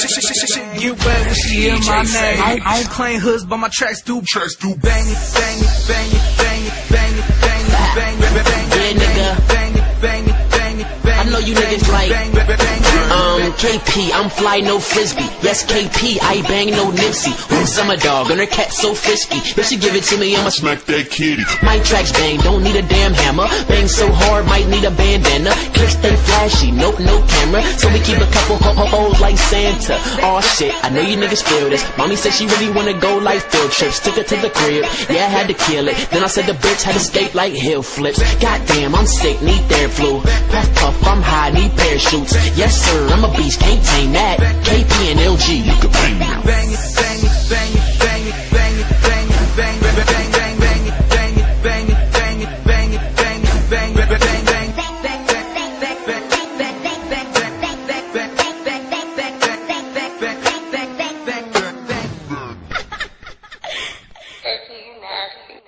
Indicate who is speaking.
Speaker 1: Shit, shit, shit, shit, shit, get wet when hear my name. I don't, I don't claim hoods, but my tracks do. Tracks do. Bang it, bang it, bang it, bang it, bang it, bang it, bang it, bang it,
Speaker 2: Yeah, nigga.
Speaker 1: bang it, bang it, bang it, bang it.
Speaker 2: I know you niggas like,
Speaker 1: bang it, bang it.
Speaker 2: Um, KP, I'm fly no frisbee. Yes, KP, I bang no Nipsey. Who's summer dog and her cat so frisky? If she give it to me, I'ma smack that kitty. My tracks bang, don't need a damn hammer. Bang so hard, might need a bandana. Click stay flashy, nope, no camera. So we keep a couple ho ho hoes like Santa. Aw shit, I know you niggas feel this. Mommy said she really wanna go like field trips. Took her to the crib, yeah, I had to kill it. Then I said the bitch had to skate like hill flips. Goddamn, I'm sick, need Theraflu. Puff puff, I'm high, need parachutes. Yes sir, I'm a beast, can't tame that. KP and LG, you can bang me.
Speaker 1: that